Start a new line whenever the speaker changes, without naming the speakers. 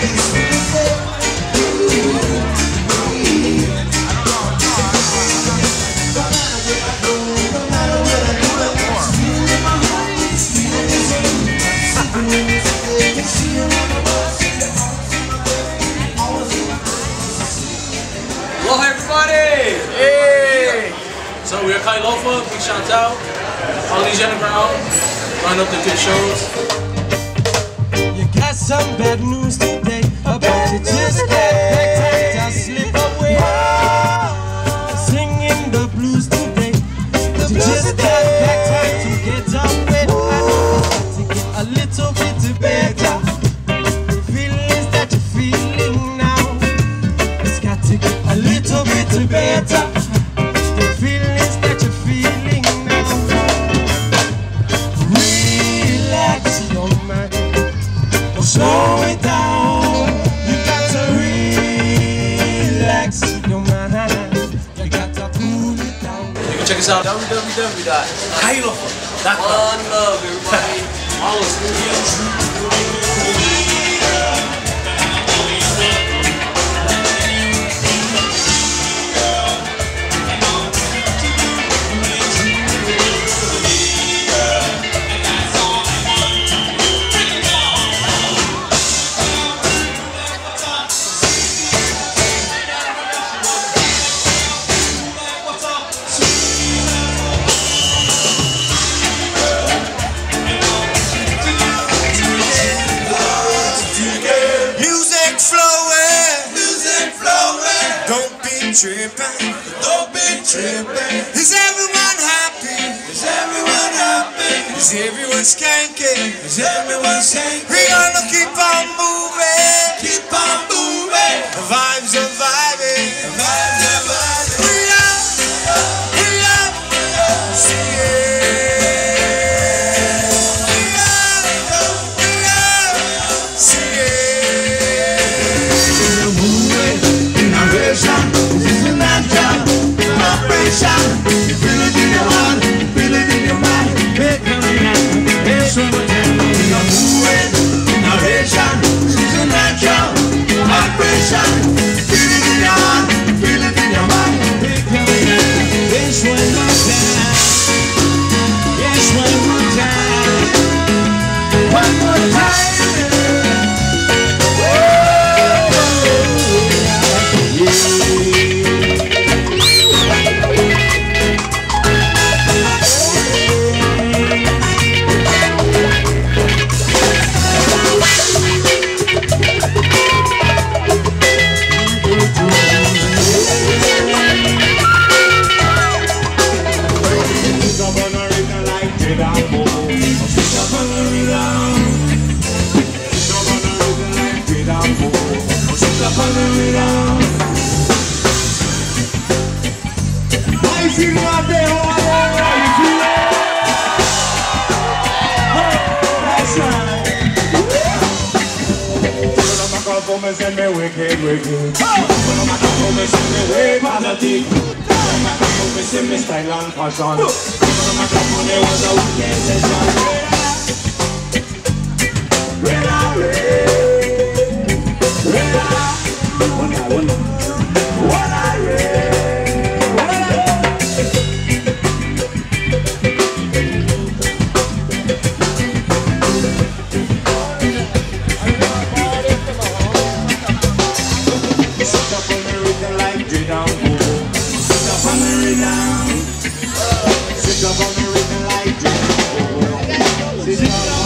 Hello! So we are Kahi Lofa, big shout out. all Polynesian Underground, line up the good shows.
You got some bad news today. Little better. The feelings that you're feeling now, relax your mind. Well, slow it down. You got to relax your mind. You got to cool it down.
You can check us out www.kailofa.com.
One love, everybody.
All the studios.
Don't tripping, don't be tripping. Is everyone happy? Is everyone happy? Is everyone skanking? Is everyone skanking? We gonna keep on moving, keep on moving. The vibes are vibing,
wicked, wicked. When I'm at home, me send me way positive. When I'm at home, me send me style and fashion. When I'm at home, it was a wicked. Sing